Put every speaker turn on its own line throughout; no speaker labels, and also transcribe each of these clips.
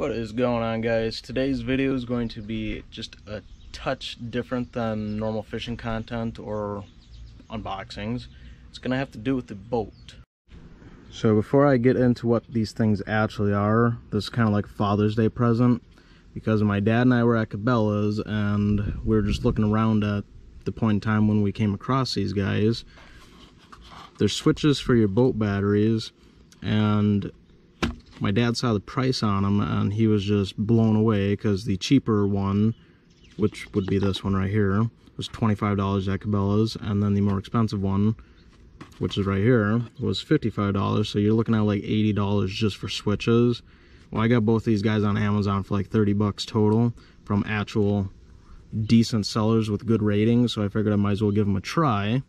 What is going on guys? Today's video is going to be just a touch different than normal fishing content or unboxings. It's going to have to do with the boat. So before I get into what these things actually are, this is kind of like Father's Day present because my dad and I were at Cabela's and we were just looking around at the point in time when we came across these guys. There's switches for your boat batteries and my dad saw the price on them and he was just blown away because the cheaper one, which would be this one right here, was $25 at Cabela's and then the more expensive one, which is right here, was $55. So you're looking at like $80 just for switches. Well, I got both these guys on Amazon for like 30 bucks total from actual decent sellers with good ratings. So I figured I might as well give them a try.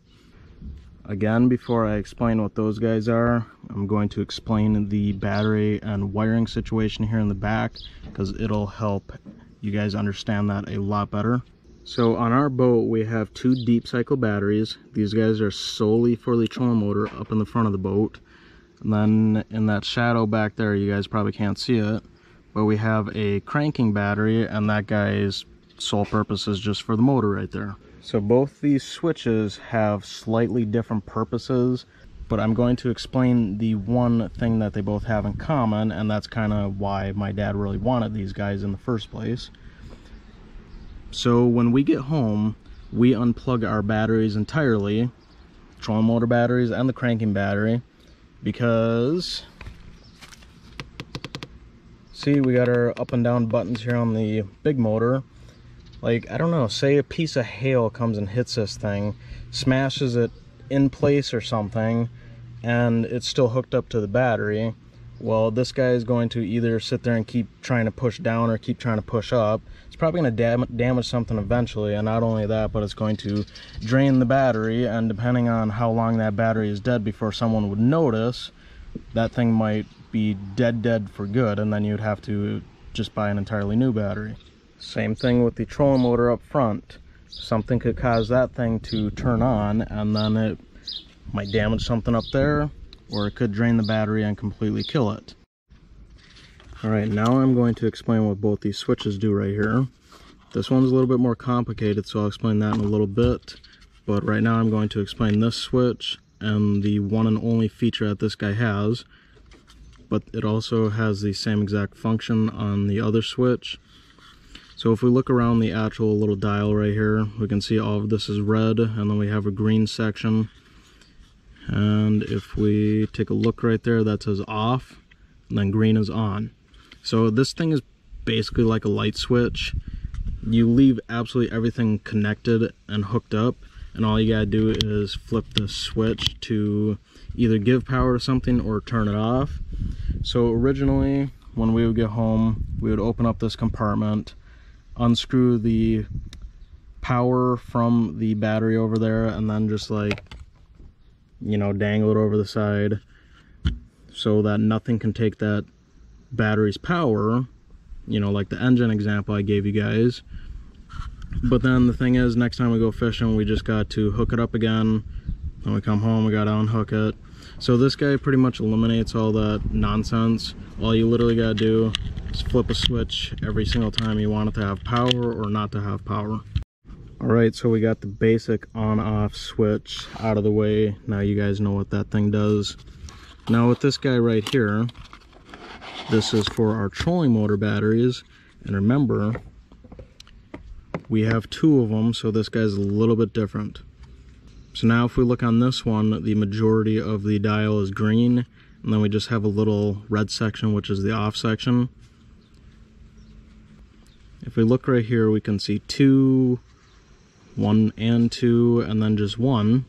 Again, before I explain what those guys are, I'm going to explain the battery and wiring situation here in the back because it'll help you guys understand that a lot better. So on our boat, we have two deep cycle batteries. These guys are solely for the trolling motor up in the front of the boat. And then in that shadow back there, you guys probably can't see it, but we have a cranking battery and that guy's sole purpose is just for the motor right there. So both these switches have slightly different purposes, but I'm going to explain the one thing that they both have in common, and that's kind of why my dad really wanted these guys in the first place. So when we get home, we unplug our batteries entirely, trolling motor batteries and the cranking battery, because see we got our up and down buttons here on the big motor like i don't know say a piece of hail comes and hits this thing smashes it in place or something and it's still hooked up to the battery well this guy is going to either sit there and keep trying to push down or keep trying to push up. It's probably going to dam damage something eventually and not only that but it's going to drain the battery and depending on how long that battery is dead before someone would notice that thing might be dead dead for good and then you'd have to just buy an entirely new battery same thing with the trolling motor up front. Something could cause that thing to turn on and then it might damage something up there or it could drain the battery and completely kill it. Alright, now I'm going to explain what both these switches do right here. This one's a little bit more complicated, so I'll explain that in a little bit. But right now I'm going to explain this switch and the one and only feature that this guy has. But it also has the same exact function on the other switch. So if we look around the actual little dial right here, we can see all of this is red, and then we have a green section. And if we take a look right there, that says off, and then green is on. So this thing is basically like a light switch. You leave absolutely everything connected and hooked up, and all you gotta do is flip the switch to either give power to something or turn it off. So originally, when we would get home, we would open up this compartment, unscrew the power from the battery over there and then just like you know dangle it over the side so that nothing can take that battery's power. You know like the engine example I gave you guys. But then the thing is next time we go fishing we just got to hook it up again. Then we come home we got to unhook it so this guy pretty much eliminates all that nonsense all you literally got to do is flip a switch every single time you want it to have power or not to have power. All right, so we got the basic on-off switch out of the way. Now you guys know what that thing does. Now with this guy right here, this is for our trolling motor batteries. And remember, we have two of them, so this guy's a little bit different. So now if we look on this one, the majority of the dial is green, and then we just have a little red section, which is the off section. If we look right here, we can see two, one and two, and then just one.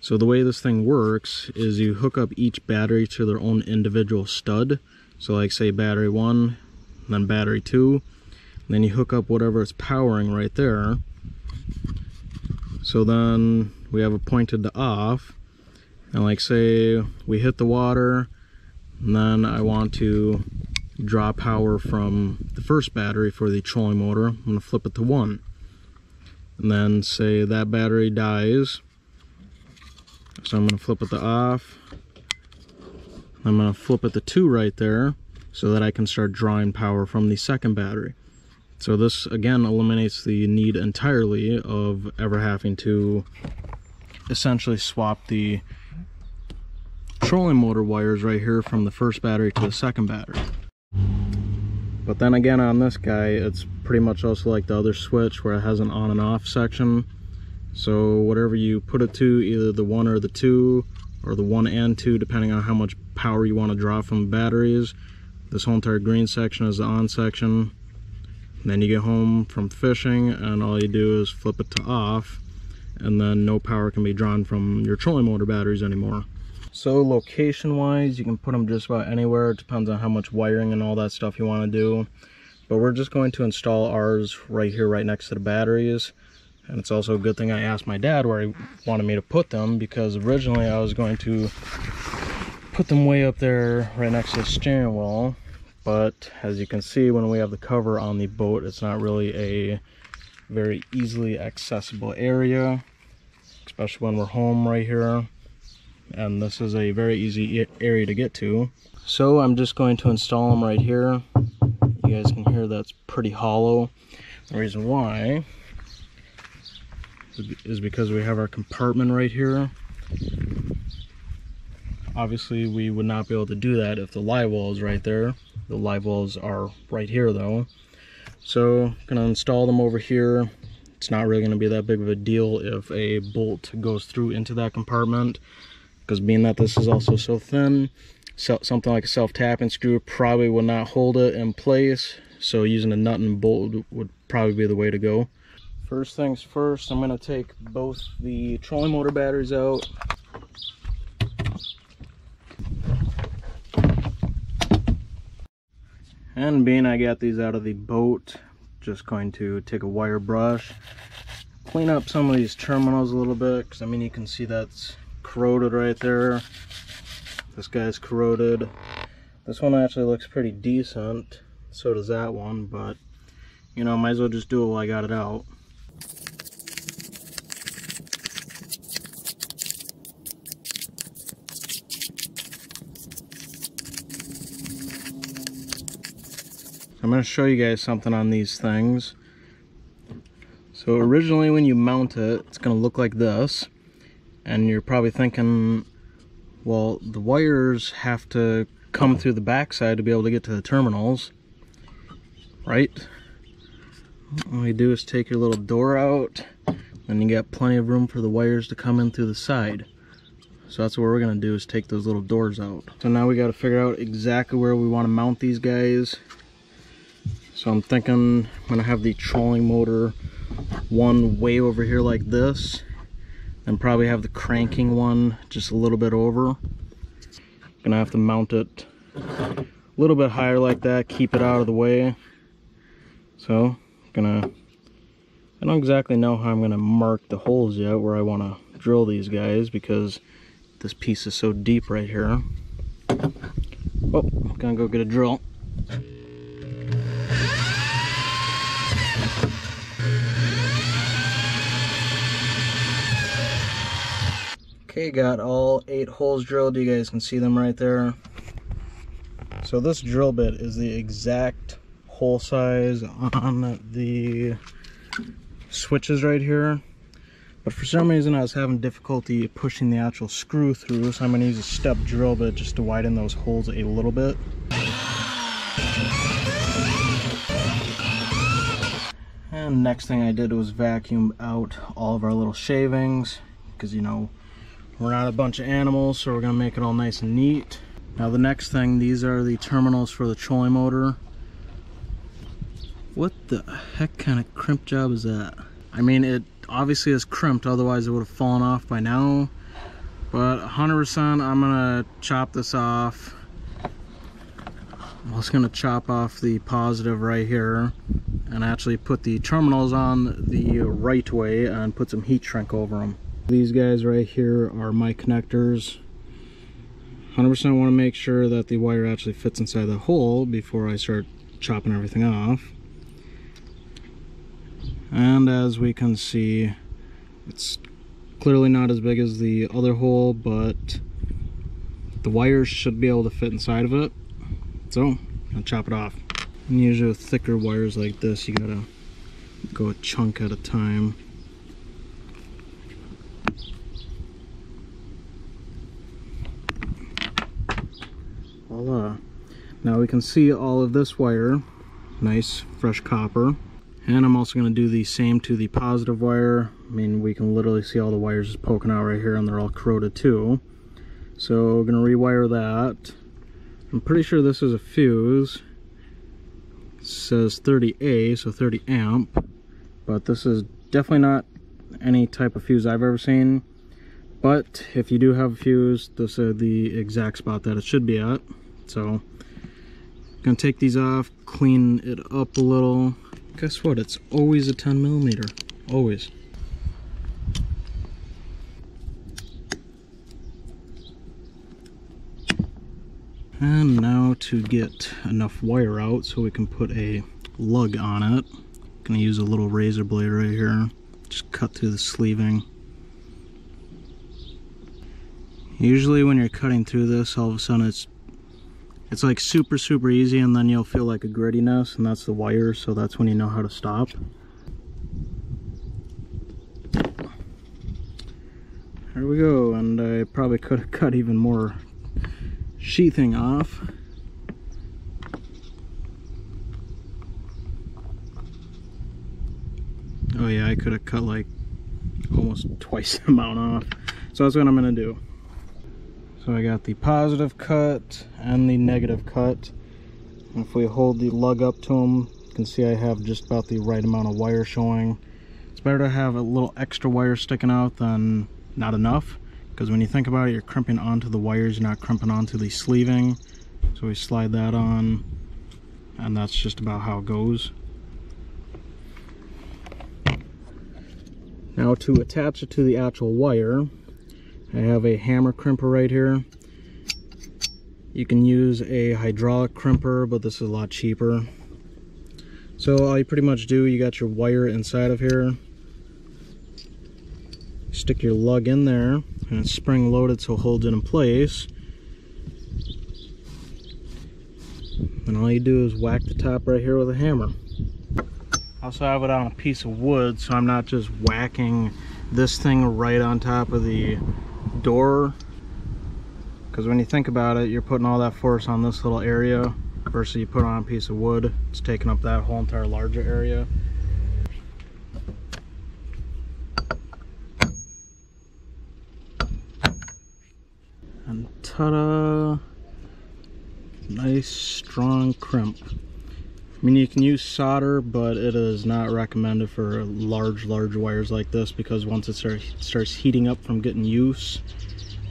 So the way this thing works is you hook up each battery to their own individual stud. So like say battery one, then battery two, then you hook up whatever it's powering right there. So then we have it pointed to off. And like say we hit the water, and then I want to draw power from the first battery for the trolling motor. I'm going to flip it to 1. And then say that battery dies. So I'm going to flip it to off. I'm going to flip it to 2 right there. so that I can start drawing power from the second battery. So this again eliminates the need entirely of ever having to essentially swap the trolling motor wires right here from the first battery to the second battery. But then again on this guy, it's pretty much also like the other switch where it has an on and off section. So whatever you put it to, either the one or the two, or the one and two, depending on how much power you want to draw from the batteries. This whole entire green section is the on section. And then you get home from fishing and all you do is flip it to off and then no power can be drawn from your trolling motor batteries anymore. So location wise, you can put them just about anywhere. It depends on how much wiring and all that stuff you want to do. But we're just going to install ours right here, right next to the batteries. And it's also a good thing I asked my dad where he wanted me to put them because originally I was going to put them way up there right next to the steering wheel. But as you can see, when we have the cover on the boat, it's not really a very easily accessible area, especially when we're home right here and this is a very easy area to get to. So I'm just going to install them right here. You guys can hear that's pretty hollow. The reason why is because we have our compartment right here. Obviously we would not be able to do that if the live well is right there. The live wells are right here though. So I'm gonna install them over here. It's not really gonna be that big of a deal if a bolt goes through into that compartment because being that this is also so thin so, something like a self-tapping screw probably will not hold it in place so using a nut and bolt would probably be the way to go. First things first i'm going to take both the trolling motor batteries out. And being i got these out of the boat just going to take a wire brush clean up some of these terminals a little bit because i mean you can see that's corroded right there. This guy's corroded. This one actually looks pretty decent. So does that one, but you know, might as well just do it while I got it out. Going to show you guys something on these things. So originally when you mount it, it's going to look like this and you're probably thinking well the wires have to come through the backside to be able to get to the terminals right? All you do is take your little door out and you got plenty of room for the wires to come in through the side. So that's what we're gonna do is take those little doors out. So now we got to figure out exactly where we want to mount these guys so I'm thinking I'm gonna have the trolling motor one way over here like this and probably have the cranking one just a little bit over. Gonna have to mount it a little bit higher like that, keep it out of the way. So, gonna, I don't exactly know how I'm gonna mark the holes yet where I wanna drill these guys because this piece is so deep right here. Oh, gonna go get a drill. Okay, got all eight holes drilled. You guys can see them right there. So this drill bit is the exact hole size on the switches right here. But for some reason I was having difficulty pushing the actual screw through, so I'm going to use a step drill bit just to widen those holes a little bit. And next thing I did was vacuum out all of our little shavings, because you know, we're not a bunch of animals, so we're gonna make it all nice and neat. Now the next thing, these are the terminals for the trolling motor. What the heck kind of crimp job is that? I mean, it obviously is crimped, otherwise it would have fallen off by now. But 100% I'm gonna chop this off. I'm just gonna chop off the positive right here and actually put the terminals on the right way and put some heat shrink over them. These guys right here are my connectors. 100% want to make sure that the wire actually fits inside the hole before I start chopping everything off. And as we can see, it's clearly not as big as the other hole, but the wires should be able to fit inside of it. So, I'll chop it off. And usually with thicker wires like this, you gotta go a chunk at a time. Voila. Now we can see all of this wire, nice fresh copper. And I'm also going to do the same to the positive wire. I mean, we can literally see all the wires is poking out right here and they're all corroded too. So we're going to rewire that. I'm pretty sure this is a fuse. It says 30A, so 30 amp. But this is definitely not any type of fuse I've ever seen. But if you do have a fuse, this is the exact spot that it should be at. So, gonna take these off, clean it up a little. Guess what? It's always a 10 millimeter. Always. And now to get enough wire out so we can put a lug on it. Gonna use a little razor blade right here. Just cut through the sleeving. Usually when you're cutting through this, all of a sudden it's it's like super, super easy and then you'll feel like a grittiness and that's the wire, so that's when you know how to stop. There we go, and I probably could have cut even more sheathing off. Oh yeah, I could have cut like almost twice the amount off. So that's what I'm gonna do. So I got the positive cut and the negative cut. And if we hold the lug up to them, you can see I have just about the right amount of wire showing. It's better to have a little extra wire sticking out than not enough. Because when you think about it, you're crimping onto the wires, you're not crimping onto the sleeving. So we slide that on, and that's just about how it goes. Now to attach it to the actual wire, I have a hammer crimper right here. You can use a hydraulic crimper, but this is a lot cheaper. So all you pretty much do, you got your wire inside of here. Stick your lug in there, and it's spring loaded so it holds it in place. And all you do is whack the top right here with a hammer. I also have it on a piece of wood, so I'm not just whacking this thing right on top of the door because when you think about it you're putting all that force on this little area versus you put on a piece of wood. It's taking up that whole entire larger area. And ta-da! Nice strong crimp I mean, you can use solder, but it is not recommended for large, large wires like this because once it start, starts heating up from getting use,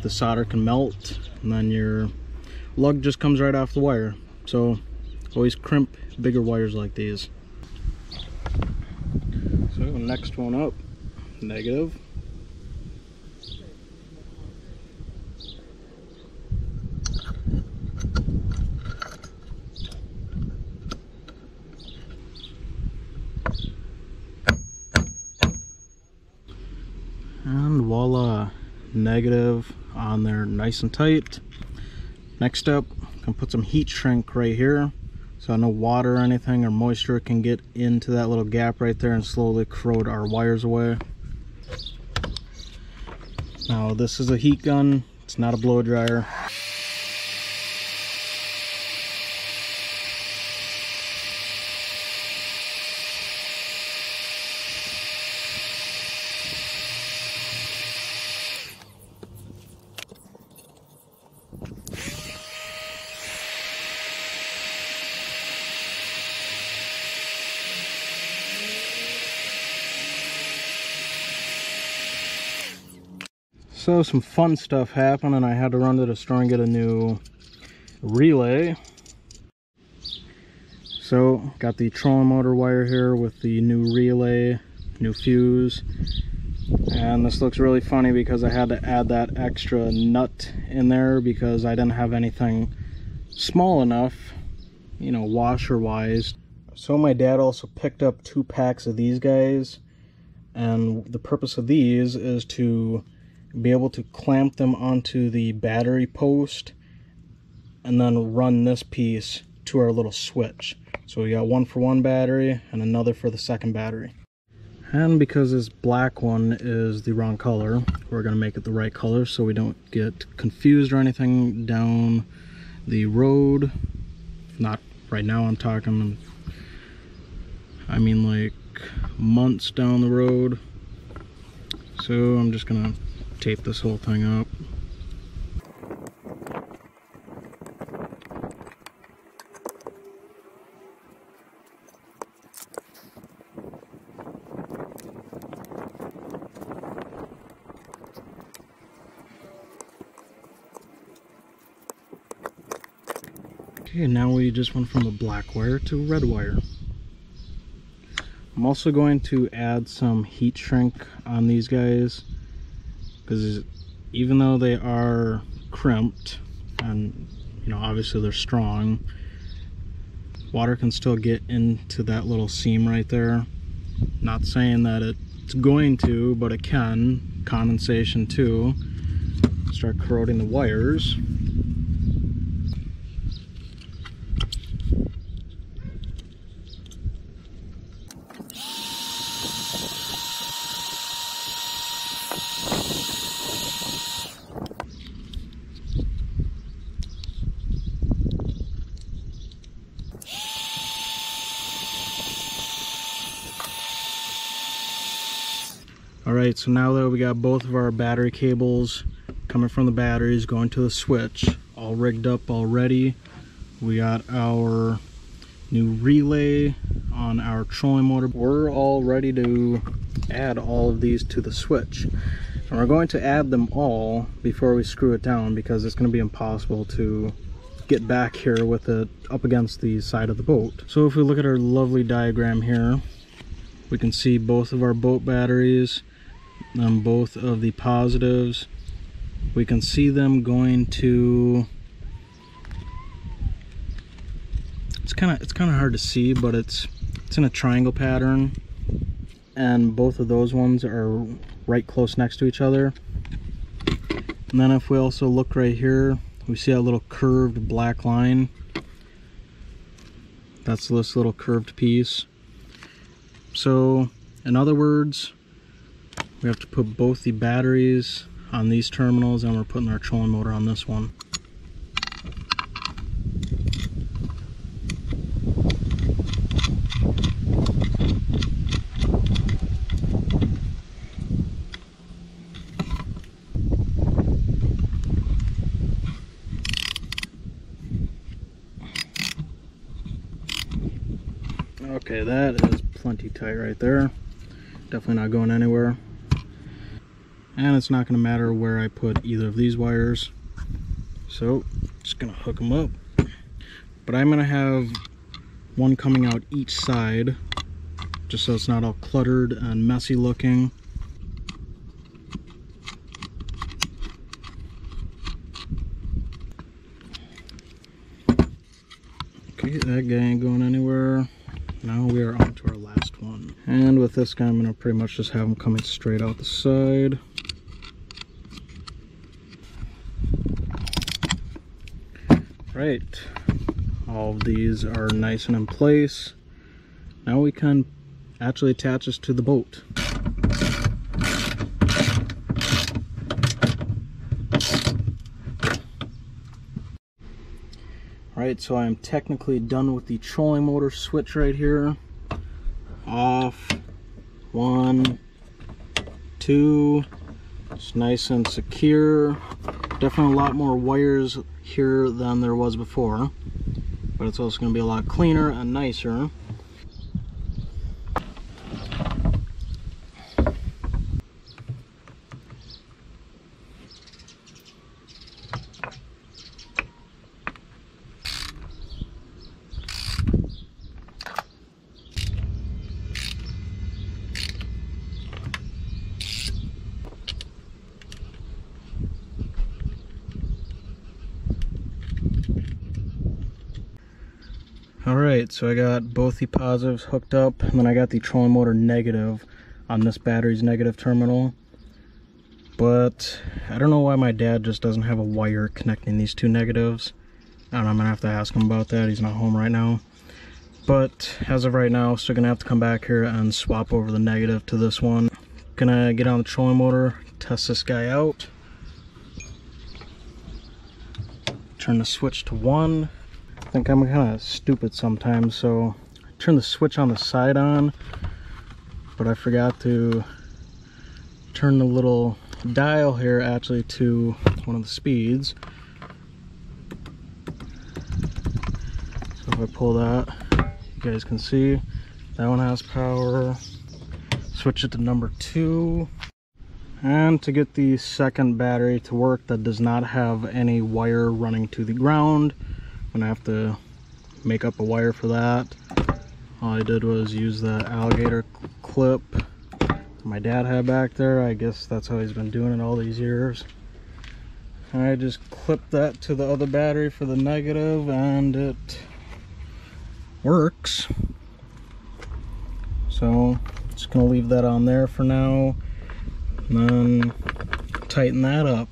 the solder can melt and then your lug just comes right off the wire. So always crimp bigger wires like these. So next one up, negative. And voila negative on there nice and tight. Next up gonna put some heat shrink right here so no water or anything or moisture can get into that little gap right there and slowly corrode our wires away. Now this is a heat gun. It's not a blow dryer So some fun stuff happened and I had to run to the store and get a new relay. So got the trolling motor wire here with the new relay, new fuse. And this looks really funny because I had to add that extra nut in there because I didn't have anything small enough, you know, washer wise. So my dad also picked up two packs of these guys and the purpose of these is to be able to clamp them onto the battery post and then run this piece to our little switch. So we got one for one battery and another for the second battery. And because this black one is the wrong color, we're gonna make it the right color so we don't get confused or anything down the road. Not right now I'm talking, I mean like months down the road. So I'm just gonna tape this whole thing up. Okay, now we just went from a black wire to red wire. I'm also going to add some heat shrink on these guys because even though they are crimped and you know obviously they're strong water can still get into that little seam right there. Not saying that it's going to but it can. Condensation too. Start corroding the wires so now that we got both of our battery cables coming from the batteries going to the switch all rigged up already we got our new relay on our trolling motor. We're all ready to add all of these to the switch. And we're going to add them all before we screw it down because it's going to be impossible to get back here with it up against the side of the boat. So if we look at our lovely diagram here we can see both of our boat batteries on both of the positives. We can see them going to it's kind of it's kind of hard to see but it's it's in a triangle pattern. And both of those ones are right close next to each other. And then if we also look right here we see a little curved black line. That's this little curved piece. So in other words we have to put both the batteries on these terminals and we're putting our trolling motor on this one. Okay, that is plenty tight right there. Definitely not going anywhere and it's not going to matter where I put either of these wires. So just gonna hook them up. But I'm gonna have one coming out each side just so it's not all cluttered and messy looking. Okay that guy ain't going anywhere. Now we are on to our last one. And with this guy I'm gonna pretty much just have them coming straight out the side right all of these are nice and in place now we can actually attach this to the boat Alright, so I'm technically done with the trolling motor switch right here. Off. One. Two. It's nice and secure. Definitely a lot more wires here than there was before. But it's also going to be a lot cleaner and nicer. Alright, so I got both the positives hooked up, and then I got the trolling motor negative on this battery's negative terminal. But I don't know why my dad just doesn't have a wire connecting these two negatives. And I'm gonna have to ask him about that. He's not home right now. But as of right now, still gonna have to come back here and swap over the negative to this one. Gonna get on the trolling motor, test this guy out. Turn the switch to one. I think I'm kind of stupid sometimes, so I turn the switch on the side on, but I forgot to turn the little dial here actually to one of the speeds. So if I pull that, you guys can see that one has power. Switch it to number two. And to get the second battery to work that does not have any wire running to the ground, I'm gonna have to make up a wire for that. All I did was use the alligator clip my dad had back there. I guess that's how he's been doing it all these years. I just clipped that to the other battery for the negative and it works. So just gonna leave that on there for now and then tighten that up.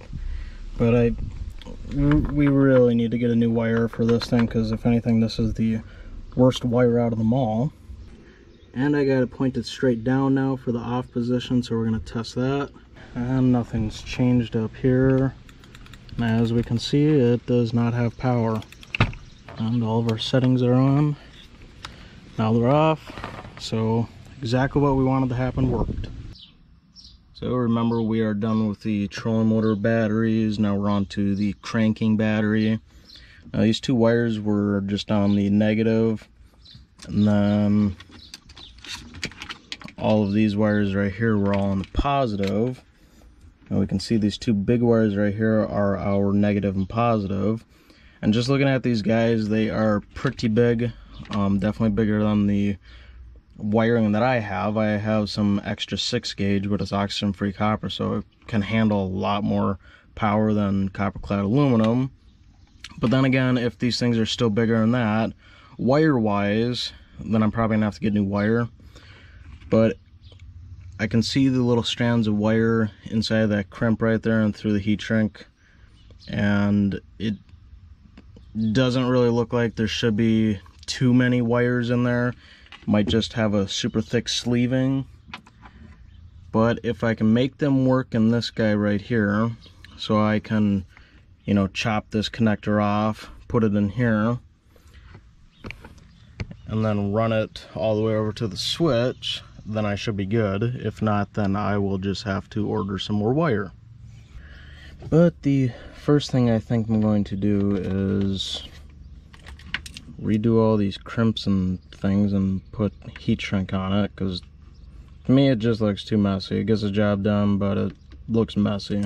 But I we really need to get a new wire for this thing because if anything this is the worst wire out of them all. And I got it pointed straight down now for the off position, so we're gonna test that. And nothing's changed up here. And As we can see, it does not have power. And all of our settings are on. Now they're off, so exactly what we wanted to happen worked. So remember we are done with the trolling motor batteries. Now we're on to the cranking battery. Now these two wires were just on the negative, and then all of these wires right here were all on the positive. And we can see these two big wires right here are our negative and positive. And just looking at these guys, they are pretty big. Um, definitely bigger than the wiring that I have. I have some extra 6 gauge, but it's oxygen free copper, so it can handle a lot more power than copper clad aluminum. But then again, if these things are still bigger than that, wire wise, then I'm probably gonna have to get new wire but I can see the little strands of wire inside that crimp right there and through the heat shrink and it doesn't really look like there should be too many wires in there might just have a super thick sleeving but if I can make them work in this guy right here so I can you know chop this connector off put it in here and then run it all the way over to the switch then I should be good. If not, then I will just have to order some more wire. But the first thing I think I'm going to do is redo all these crimps and things and put heat shrink on it because to me it just looks too messy. It gets the job done, but it looks messy.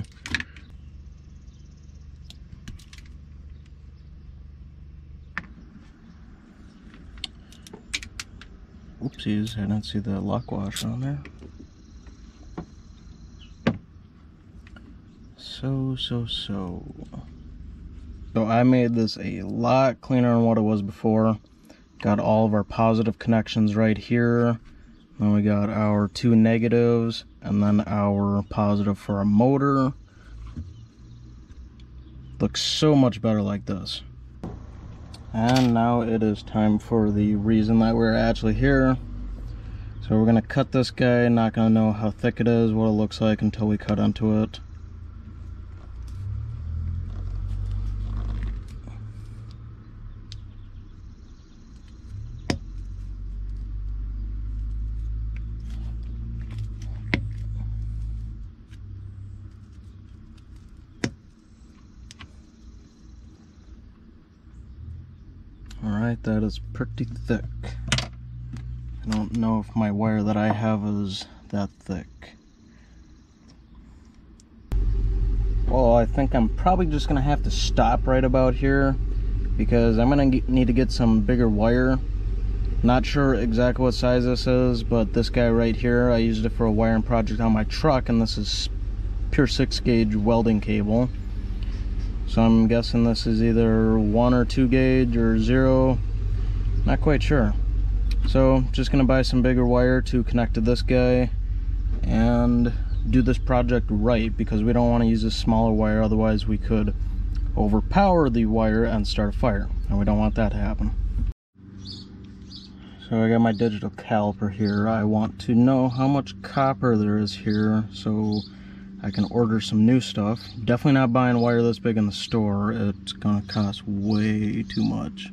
Oopsies, I didn't see the lock wash on there. So, so, so. So I made this a lot cleaner than what it was before. Got all of our positive connections right here. Then we got our two negatives and then our positive for our motor. Looks so much better like this. And now it is time for the reason that we're actually here. So we're gonna cut this guy, not gonna know how thick it is, what it looks like until we cut onto it. Alright, that is pretty thick. I don't know if my wire that I have is that thick. Well, I think I'm probably just going to have to stop right about here because I'm going to need to get some bigger wire. Not sure exactly what size this is, but this guy right here, I used it for a wiring project on my truck, and this is pure 6 gauge welding cable. So I'm guessing this is either one or two gauge or zero. Not quite sure. So just gonna buy some bigger wire to connect to this guy and do this project right because we don't want to use a smaller wire otherwise we could overpower the wire and start a fire. And we don't want that to happen. So I got my digital caliper here. I want to know how much copper there is here so I can order some new stuff. Definitely not buying wire this big in the store. It's gonna cost way too much.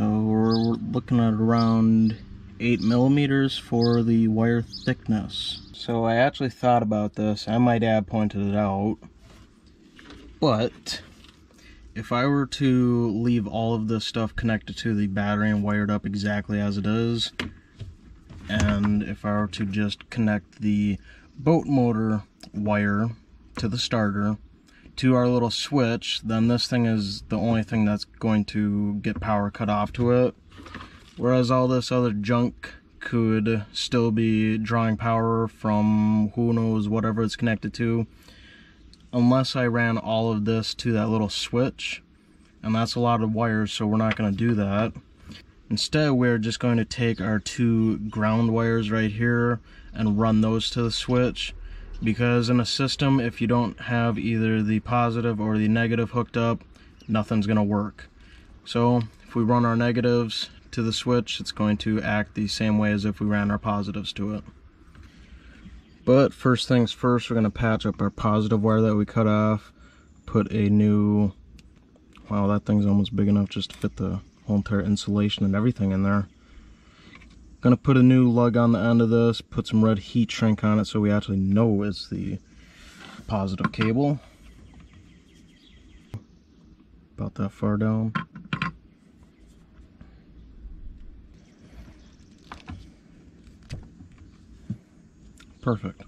So we're looking at around 8 millimeters for the wire thickness. So I actually thought about this, and my dad pointed it out, but if I were to leave all of this stuff connected to the battery and wired up exactly as it is, and if I were to just connect the boat motor wire to the starter to our little switch, then this thing is the only thing that's going to get power cut off to it. Whereas all this other junk could still be drawing power from who knows whatever it's connected to. Unless I ran all of this to that little switch. And that's a lot of wires, so we're not going to do that. Instead, we're just going to take our two ground wires right here and run those to the switch. Because in a system, if you don't have either the positive or the negative hooked up, nothing's going to work. So if we run our negatives to the switch, it's going to act the same way as if we ran our positives to it. But first things first, we're going to patch up our positive wire that we cut off, put a new, wow, that thing's almost big enough just to fit the whole entire insulation and everything in there. Gonna put a new lug on the end of this, put some red heat shrink on it so we actually know it's the positive cable. About that far down. Perfect.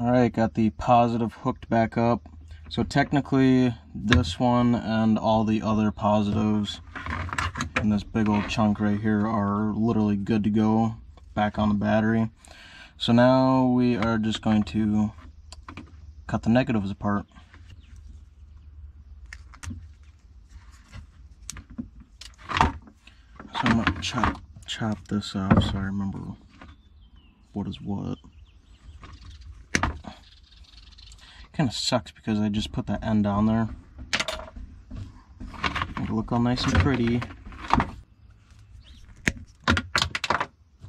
Alright, got the positive hooked back up. So technically, this one and all the other positives in this big old chunk right here are literally good to go back on the battery. So now we are just going to cut the negatives apart. So I'm gonna chop chop this off so I remember what is what. Kind of sucks because I just put that end down there. Make it look all nice and pretty.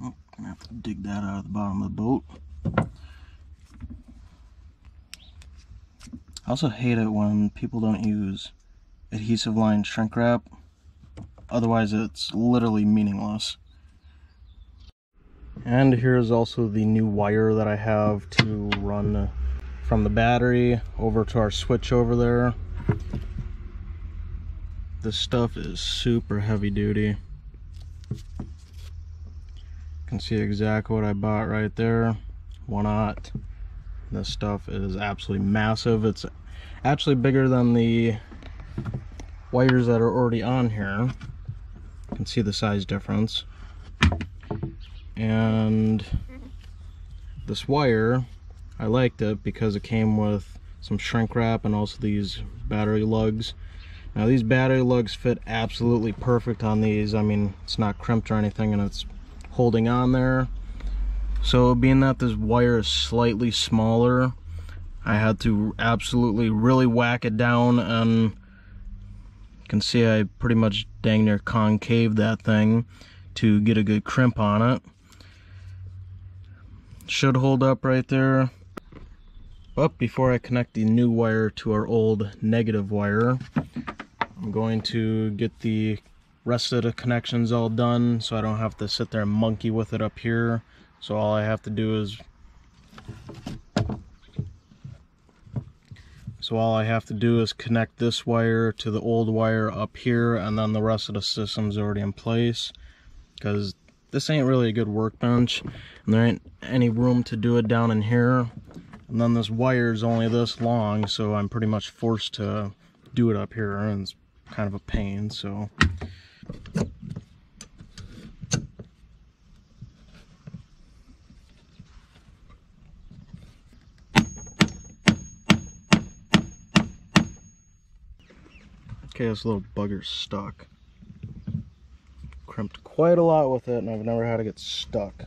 Oh, gonna have to dig that out of the bottom of the boat. I also hate it when people don't use adhesive line shrink wrap. Otherwise it's literally meaningless. And here's also the new wire that I have to run from the battery over to our switch over there. This stuff is super heavy duty. Can see exactly what I bought right there. Why not? This stuff is absolutely massive. It's actually bigger than the wires that are already on here. You can see the size difference. And this wire I liked it because it came with some shrink wrap and also these battery lugs. Now these battery lugs fit absolutely perfect on these. I mean, it's not crimped or anything and it's holding on there. So being that this wire is slightly smaller, I had to absolutely really whack it down and you can see I pretty much dang near concave that thing to get a good crimp on it. Should hold up right there. But before I connect the new wire to our old negative wire, I'm going to get the rest of the connections all done so I don't have to sit there and monkey with it up here. So all I have to do is So all I have to do is connect this wire to the old wire up here and then the rest of the system's already in place because this ain't really a good workbench and there ain't any room to do it down in here and then this wire is only this long, so I'm pretty much forced to do it up here, and it's kind of a pain, so... Okay, this little bugger's stuck. Crimped quite a lot with it, and I've never had it get stuck.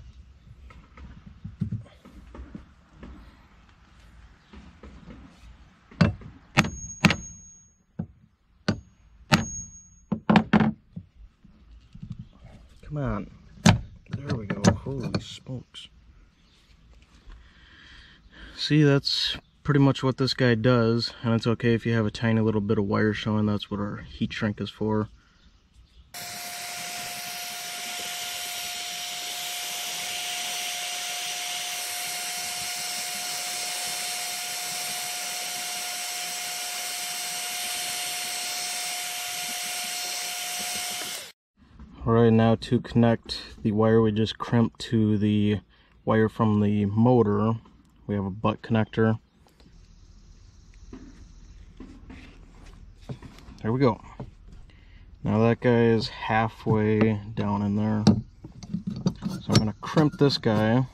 Come on. There we go. Holy smokes. See, that's pretty much what this guy does. And it's okay if you have a tiny little bit of wire showing. That's what our heat shrink is for. Alright, now to connect the wire we just crimped to the wire from the motor, we have a butt connector. There we go. Now that guy is halfway down in there. So I'm to crimp this guy.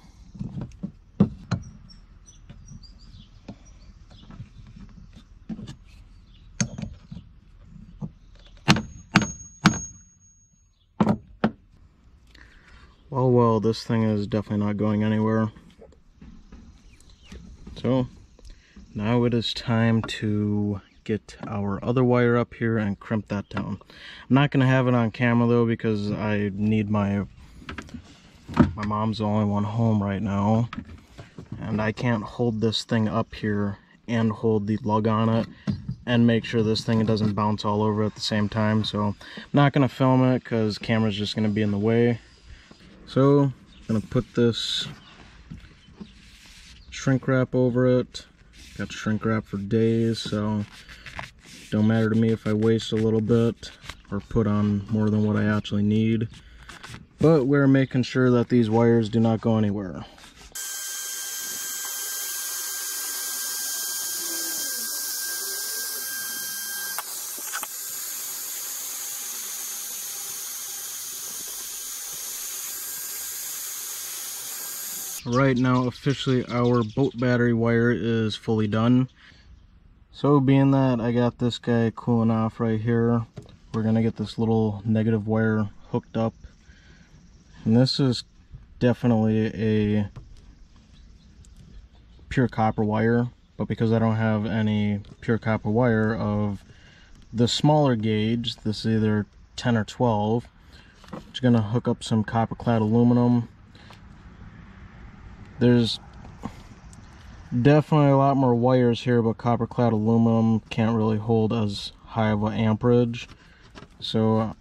Oh well, this thing is definitely not going anywhere. So, now it is time to get our other wire up here and crimp that down. I'm not going to have it on camera though because I need my, my mom's the only one home right now. And I can't hold this thing up here and hold the lug on it and make sure this thing doesn't bounce all over at the same time. So I'm not going to film it because camera's just going to be in the way. So I'm gonna put this shrink wrap over it. Got shrink wrap for days, so don't matter to me if I waste a little bit or put on more than what I actually need. But we're making sure that these wires do not go anywhere. Right now officially our boat battery wire is fully done. So being that I got this guy cooling off right here we're gonna get this little negative wire hooked up. And this is definitely a pure copper wire but because I don't have any pure copper wire of the smaller gauge this is either 10 or 12 just gonna hook up some copper clad aluminum there's definitely a lot more wires here, but copper clad aluminum can't really hold as high of an amperage. So uh,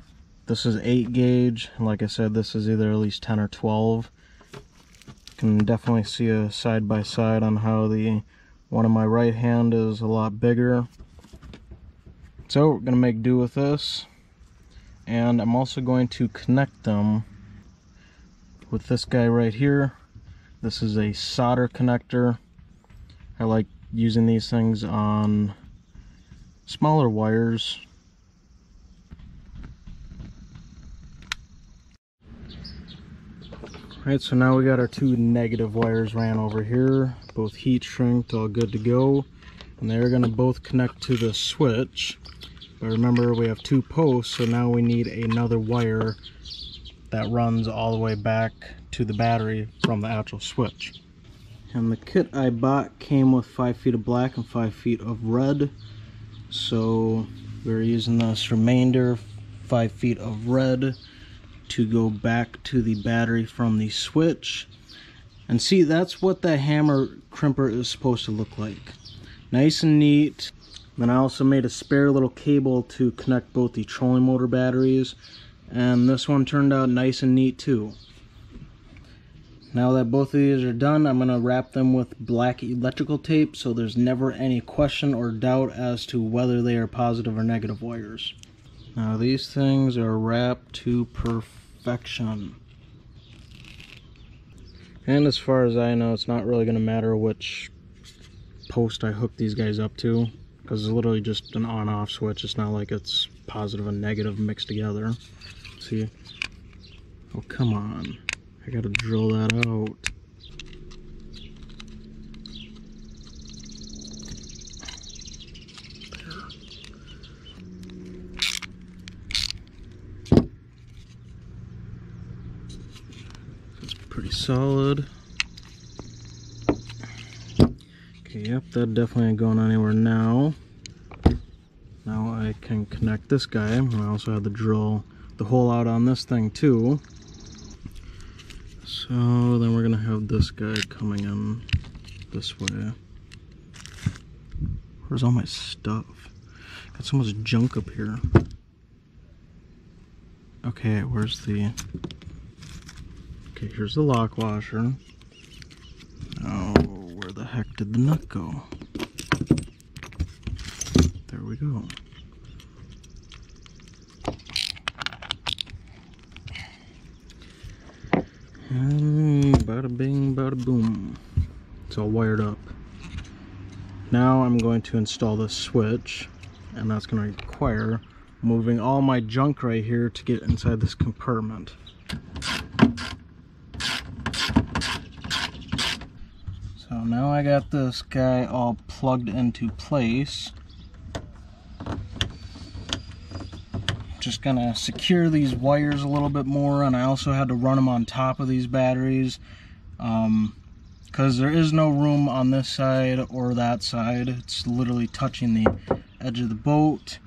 this is 8 gauge, and like I said, this is either at least 10 or 12. You can definitely see a side by side on how the one on my right hand is a lot bigger. So we're to make do with this. And I'm also going to connect them with this guy right here this is a solder connector. I like using these things on smaller wires. Alright, so now we got our two negative wires ran over here, both heat shrinked, all good to go. And they're going to both connect to the switch. But remember, we have two posts, so now we need another wire that runs all the way back to the battery from the actual switch. And the kit I bought came with 5 feet of black and 5 feet of red. So we're using this remainder 5 feet of red to go back to the battery from the switch. And see, that's what the hammer crimper is supposed to look like. Nice and neat. Then I also made a spare little cable to connect both the trolling motor batteries. And this one turned out nice and neat too. Now that both of these are done, I'm going to wrap them with black electrical tape so there's never any question or doubt as to whether they are positive or negative wires. Now these things are wrapped to perfection. And as far as I know, it's not really going to matter which post I hook these guys up to because it's literally just an on-off switch. It's not like it's positive and negative mixed together. See? Oh, come on. I gotta drill that out. It's pretty solid. Okay, yep, that definitely ain't going anywhere now. Now I can connect this guy. I also have to drill the hole out on this thing too. So then we're gonna have this guy coming in this way. Where's all my stuff? Got so much junk up here. Okay, where's the... Okay, here's the lock washer. Oh, where the heck did the nut go? There we go. And bada bing, bada boom. It's all wired up. Now I'm going to install this switch, and that's going to require moving all my junk right here to get inside this compartment. So now I got this guy all plugged into place. Just gonna secure these wires a little bit more and I also had to run them on top of these batteries because um, there is no room on this side or that side. It's literally touching the edge of the boat.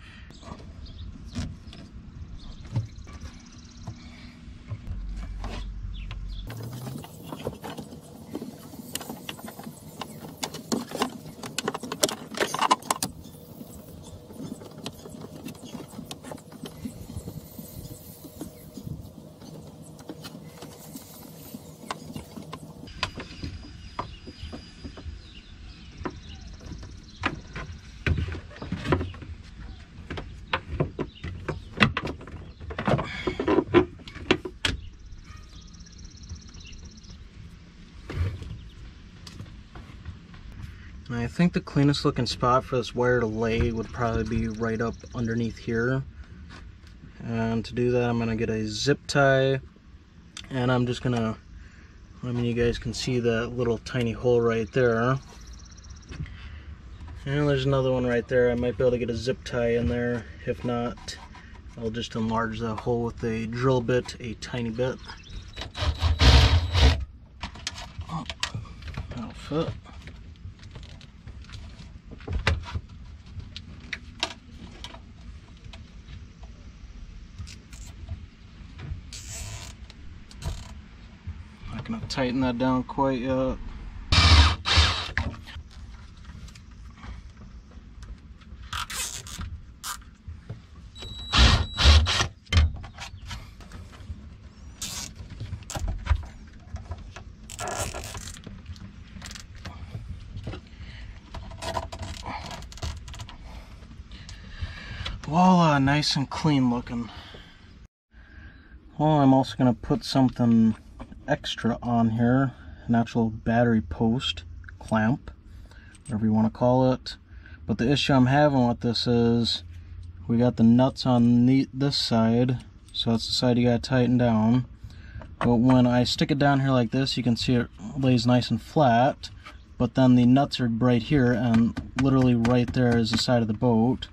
I think the cleanest looking spot for this wire to lay would probably be right up underneath here. And to do that, I'm gonna get a zip tie and I'm just gonna, I mean, you guys can see that little tiny hole right there. And there's another one right there. I might be able to get a zip tie in there. If not, I'll just enlarge that hole with a drill bit a tiny bit. Oh, That'll fit. gonna tighten that down quite yet. Voila, nice and clean looking. Well, I'm also going to put something extra on here, an actual battery post, clamp, whatever you want to call it. But the issue I'm having with this is we got the nuts on the, this side, so that's the side you got to tighten down. But when I stick it down here like this, you can see it lays nice and flat. But then the nuts are right here, and literally right there is the side of the boat.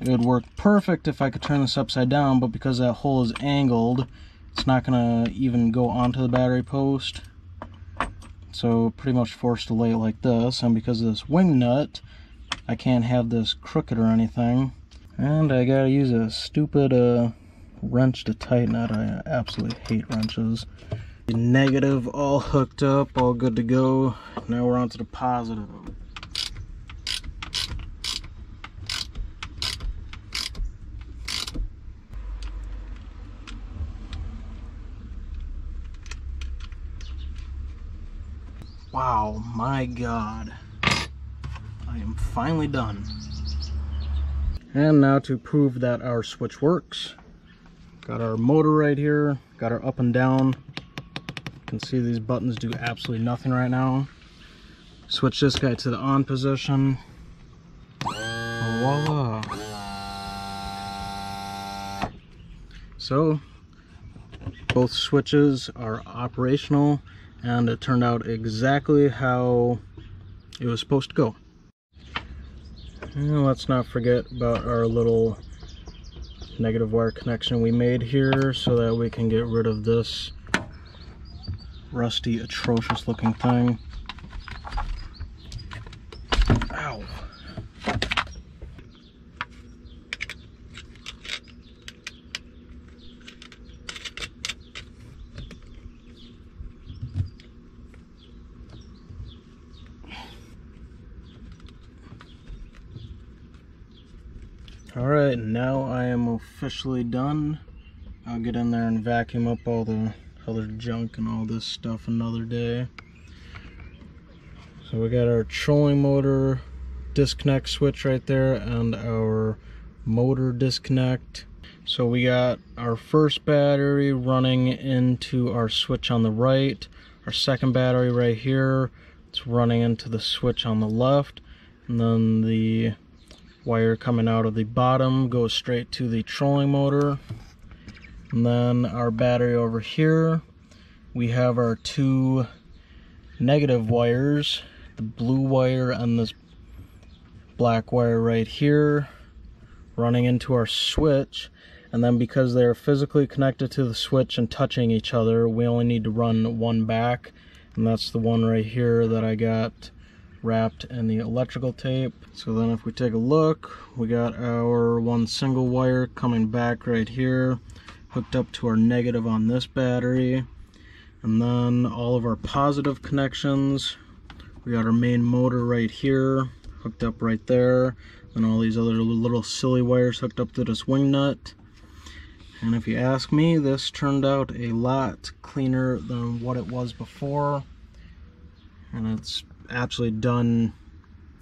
It would work perfect if I could turn this upside down, but because that hole is angled, it's not gonna even go onto the battery post. So pretty much forced to lay it like this and because of this wing nut I can't have this crooked or anything. And I gotta use a stupid uh, wrench to tighten it. I absolutely hate wrenches. Negative all hooked up all good to go. Now we're on to the positive Wow, my god. I am finally done. And now to prove that our switch works. Got our motor right here, got our up and down. You can see these buttons do absolutely nothing right now. Switch this guy to the on position. Oh, voila. So, both switches are operational and it turned out exactly how it was supposed to go. And let's not forget about our little negative wire connection we made here so that we can get rid of this rusty, atrocious looking thing. Ow. Alright, now I am officially done. I'll get in there and vacuum up all the other junk and all this stuff another day. So we got our trolling motor disconnect switch right there and our motor disconnect. So we got our first battery running into our switch on the right. Our second battery right here, it's running into the switch on the left. And then the wire coming out of the bottom goes straight to the trolling motor. And then our battery over here we have our two negative wires the blue wire and this black wire right here running into our switch. And then because they're physically connected to the switch and touching each other we only need to run one back. And that's the one right here that I got wrapped in the electrical tape. So then if we take a look, we got our one single wire coming back right here, hooked up to our negative on this battery. And then all of our positive connections, we got our main motor right here, hooked up right there. And all these other little silly wires hooked up to this wing nut. And if you ask me, this turned out a lot cleaner than what it was before. And it's actually done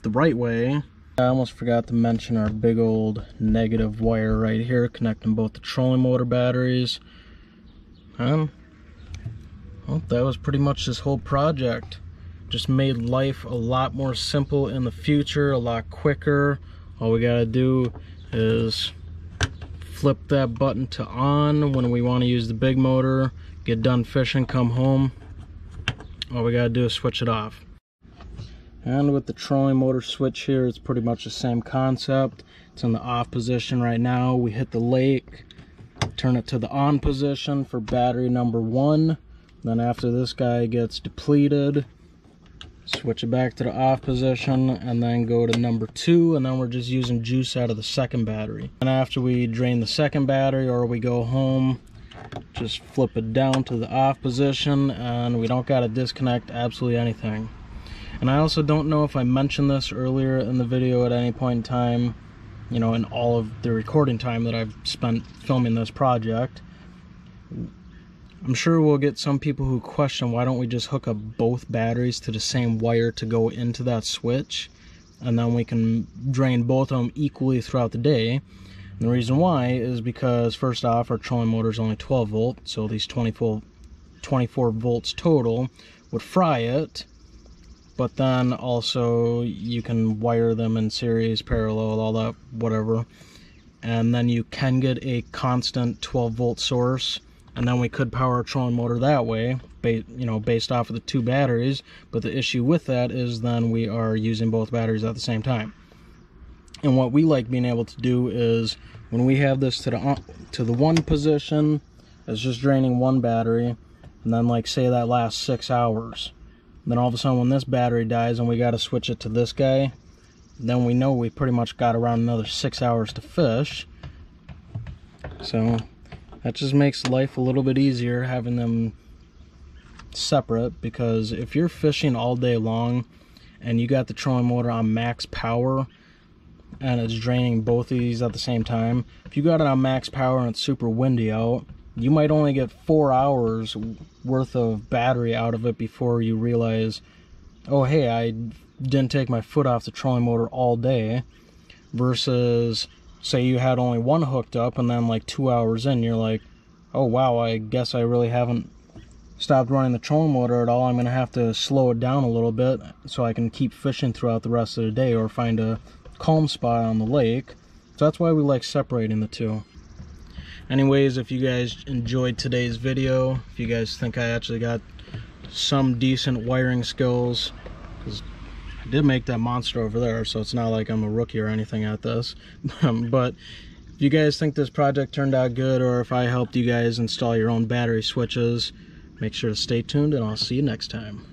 the right way. I almost forgot to mention our big old negative wire right here connecting both the trolling motor batteries. Um, well, that was pretty much this whole project. Just made life a lot more simple in the future, a lot quicker. All we gotta do is flip that button to on when we want to use the big motor, get done fishing, come home. All we gotta do is switch it off. And with the trolling motor switch here, it's pretty much the same concept. It's in the off position right now. We hit the lake, turn it to the on position for battery number one. Then after this guy gets depleted, switch it back to the off position and then go to number two and then we're just using juice out of the second battery. And after we drain the second battery or we go home, just flip it down to the off position and we don't got to disconnect absolutely anything. And I also don't know if I mentioned this earlier in the video at any point in time, you know, in all of the recording time that I've spent filming this project. I'm sure we'll get some people who question why don't we just hook up both batteries to the same wire to go into that switch and then we can drain both of them equally throughout the day. And the reason why is because first off our trolling motor is only 12 volt so these 24, 24 volts total would fry it but then also you can wire them in series, parallel, all that, whatever. And then you can get a constant 12 volt source, and then we could power a trolling motor that way, you know, based off of the two batteries. But the issue with that is then we are using both batteries at the same time. And what we like being able to do is when we have this to the to the one position, it's just draining one battery, and then like say that lasts six hours then all of a sudden when this battery dies and we got to switch it to this guy, then we know we pretty much got around another six hours to fish. So that just makes life a little bit easier having them separate because if you're fishing all day long and you got the trolling motor on max power and it's draining both of these at the same time, if you got it on max power and it's super windy out, you might only get four hours worth of battery out of it before you realize, oh, hey, I didn't take my foot off the trolling motor all day. Versus, say you had only one hooked up, and then like two hours in, you're like, oh, wow, I guess I really haven't stopped running the trolling motor at all. I'm going to have to slow it down a little bit so I can keep fishing throughout the rest of the day or find a calm spot on the lake. So that's why we like separating the two anyways if you guys enjoyed today's video if you guys think I actually got some decent wiring skills because I did make that monster over there so it's not like I'm a rookie or anything at this. Um, but if you guys think this project turned out good or if I helped you guys install your own battery switches make sure to stay tuned and I'll see you next time